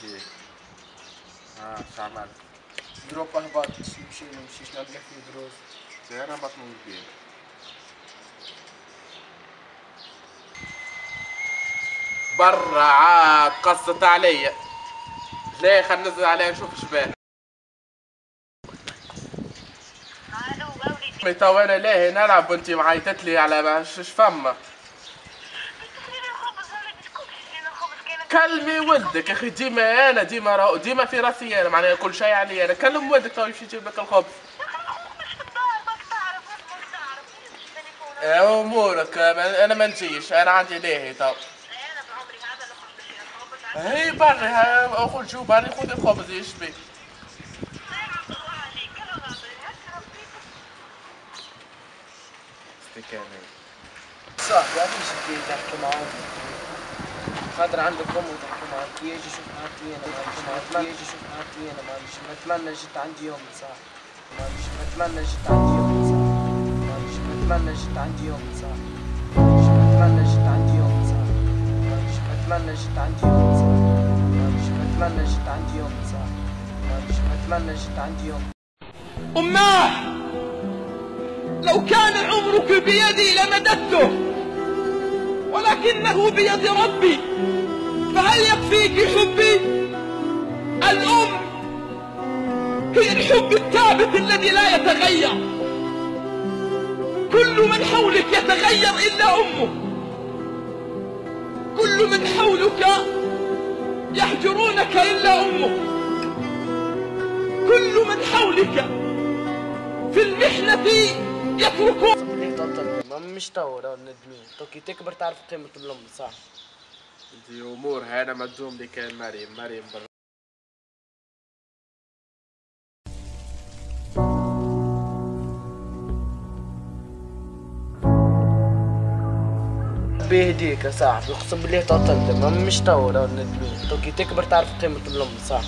شي آه عملت دروب اهبط نمشي نمشي نلقى فيه دروب زي أنا بطنه كبير برا عاد قصت علي ليه خلينا ننزل عليه نشوف شباه ألو ولدي متى وأنا ليه نلعب وانت معيطت لي على ما شش فما. كلمي ولدك أخي ديما أنا ديما راهو ديما في راسي أنا معناها كل شيء علي أنا. كلم ولدك تو يمشي يجيب لك الخبز. أمورك أنا ما نجيش أنا عندي ليه تو هي بري ها أخذ شو بري خذ الخبز يشبي صح لا تمشي تحكي معهم خاطر عندك أم وتحكي معك يجي شوف حالتي أنا ما يجي شوف حالتي أنا ما عنديش. أتمنى جيت عندي يوم صح ما عنديش. أتمنى جيت عندي يوم صح ما عنديش. أتمنى جيت عندي يوم صح ما عنديش. أتمنى جيت عندي يوم صح ما عنديش. أتمنى جيت عندي يوم صح ما عنديش. أتمنى جيت عندي يوم صح ما عنديش. أتمنى جيت عندي يوم. أماه لو كان عمرك بيدي لمددته. ولكنه بيد ربي. فهل يكفيك حبي؟ الأم هي الحب الثابت الذي لا يتغير. كل من حولك يتغير إلا أمك كل من حولك يحجرونك إلا أمك كل من حولك في المحنة يتركون ما مش تورا الندمين تو كي تكبر تعرف قيمة الأم صح دي امور هذا مدوم دي كان مريم مريم برا بيهديك يا صاحبي اقسم بالله ما مش تورا الندمين تو كي تكبر تعرف قيمة الأم صح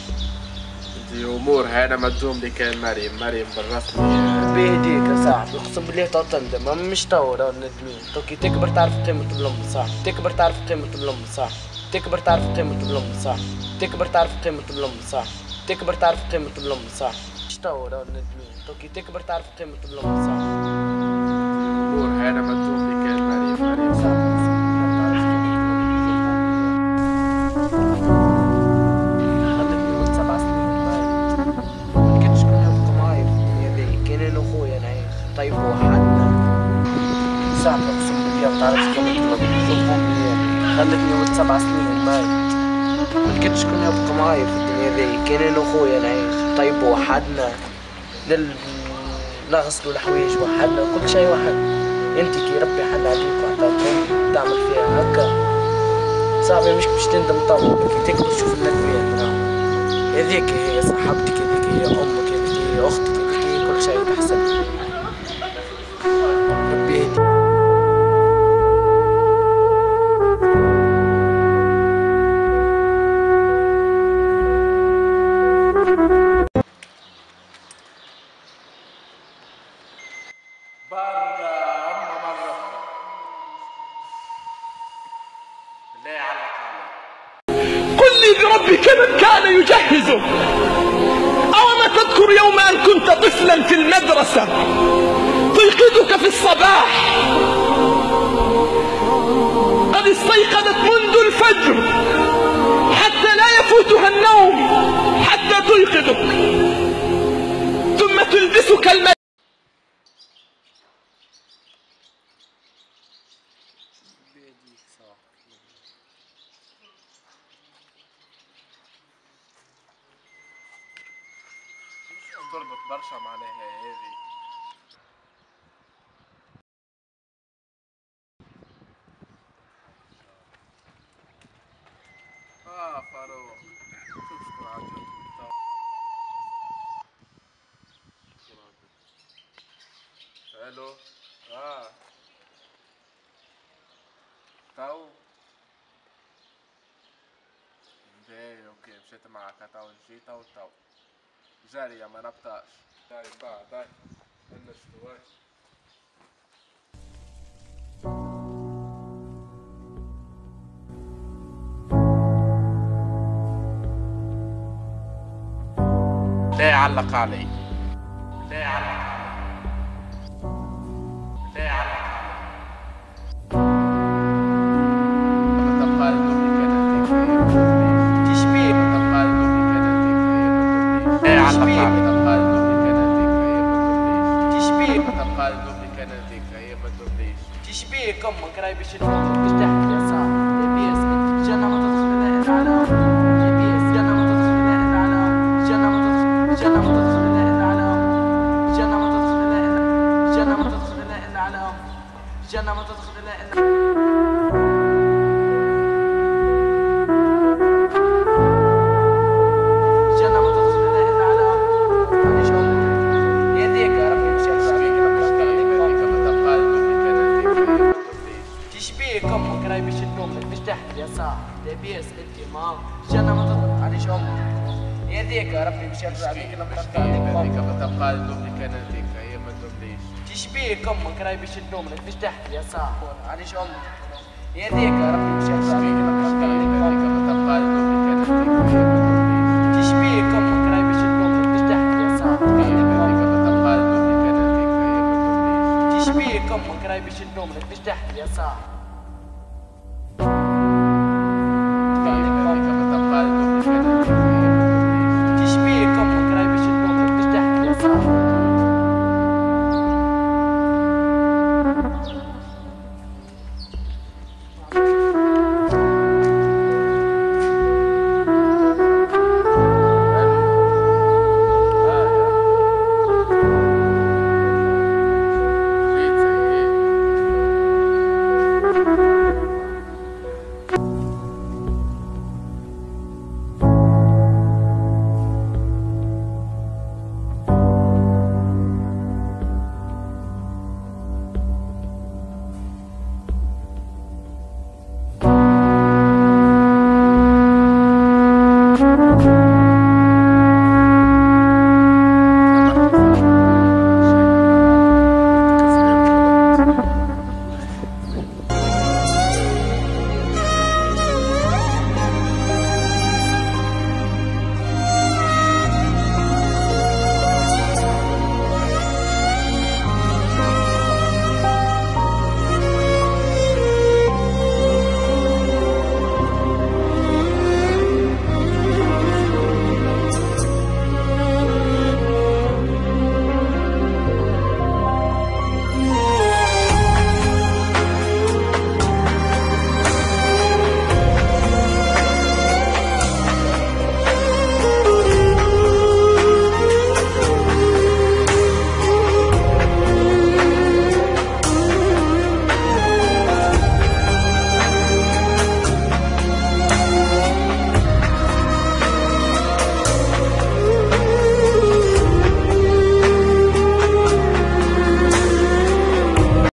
أمور هذا مدوم دي كان مريم مريم بالرسمي بيهديك يا صاحبي اقسم بالله تطلع ما مش تورا الندمين تو كي تكبر تعرف قيمة الأم صح. تكبر تعرف قيمة الأم صح. تكبر تعرف قيمة الأم صح. تكبر تعرف قيمة الأم صح. تكبر تعرف قيمة الأم صح. مش تورا الندمين تو كي تكبر تعرف قيمة الأم صح. أمور هذا مدوم دي كان مريم مريم صح. صعب اقسم بالله ما تعرفش شوف امي خلتني من سبع سنين معي ما كل يوم يبقى معي في الدنيا ذي. كان اخويا نعيش طيب وحدنا لل نغسلوا الحوايج وحدنا كل شيء وحد أنت كي ربي حل عليك وعطاك تعمل فيها هكا. صعبة مش باش تندم طبعا كي تكبر تشوف الندمية هذيك هي صاحبتك هذيك هي أمك هذيك هي أختك هذيك هي كل شيء احسن بربك من كان يجهزه. أوما تذكر يوم أن كنت طفلا في المدرسة تيقظك في الصباح؟ قد استيقظت برشا معناها هذه آه فاروق شوف شكون عجبك تو. شكون عجبك. ألو آه تو باهي أوكي مشيت معك تو نجي تو تو جارية ما نبتاش داي باع داي الناس دواش لا يعلق علي. لا يعلق. لدمك نتيجة هي ما تمليش تشبيه كمك راي باش تفوت باش تحكي يا صاحبي يا بيس الجنة ما تدخل يا بيس الجنة ما تدخل الا اذا على الجنة ما ما تدخل الا اذا على الجنة ما ما تدخل تدخل الا يسار. دبيس الجمال شنا مضت عليش أمك يديك يا ربي مشرع بك لما تبقى لدومك أنا لديك. هي ما تدومليش تشبيك أمك راي باش تدوملك باش تحكي يا صاحبي عليش أمك يديك يا ربي مشرع بك لما تبقى لدومك أنا لديك. هي ما تدومليش تشبيك أمك راي باش تدوملك باش تحكي يا صاحبي تشبيك أمك راي باش تدوملك باش تحكي يا صاحبي